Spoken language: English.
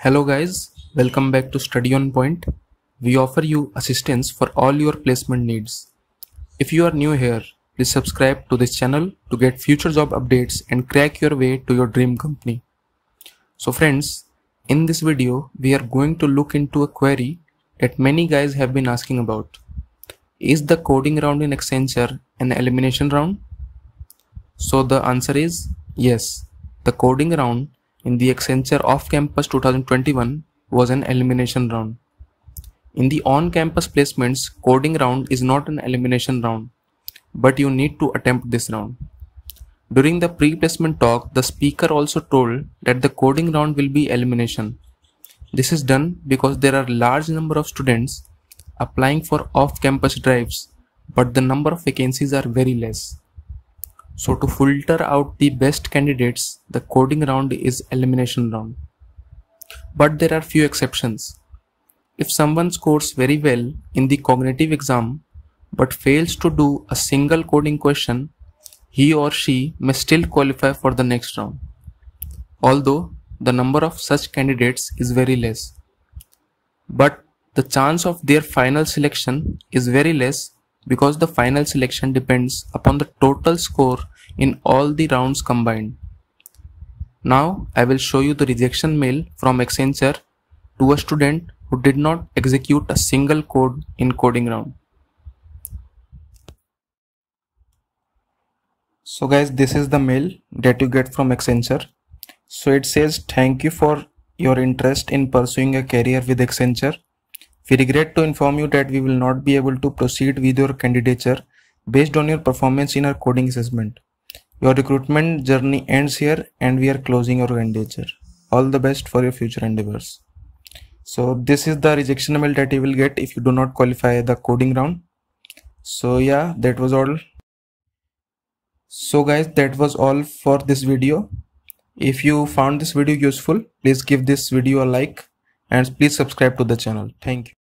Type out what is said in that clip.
Hello guys, welcome back to Study on Point. We offer you assistance for all your placement needs. If you are new here, please subscribe to this channel to get future job updates and crack your way to your dream company. So friends, in this video, we are going to look into a query that many guys have been asking about. Is the coding round in Accenture an elimination round? So the answer is yes. The coding round in the Accenture Off-Campus 2021 was an elimination round. In the on-campus placements, coding round is not an elimination round, but you need to attempt this round. During the pre-placement talk, the speaker also told that the coding round will be elimination. This is done because there are large number of students applying for off-campus drives, but the number of vacancies are very less. So to filter out the best candidates, the coding round is elimination round. But there are few exceptions. If someone scores very well in the cognitive exam but fails to do a single coding question, he or she may still qualify for the next round. Although the number of such candidates is very less. But the chance of their final selection is very less because the final selection depends upon the total score in all the rounds combined. Now I will show you the rejection mail from Accenture to a student who did not execute a single code in coding round. So guys this is the mail that you get from Accenture. So it says thank you for your interest in pursuing a career with Accenture. We regret to inform you that we will not be able to proceed with your candidature based on your performance in our coding assessment. Your recruitment journey ends here and we are closing your candidature. All the best for your future endeavors. So this is the rejection mail that you will get if you do not qualify the coding round. So yeah, that was all. So guys, that was all for this video. If you found this video useful, please give this video a like and please subscribe to the channel. Thank you.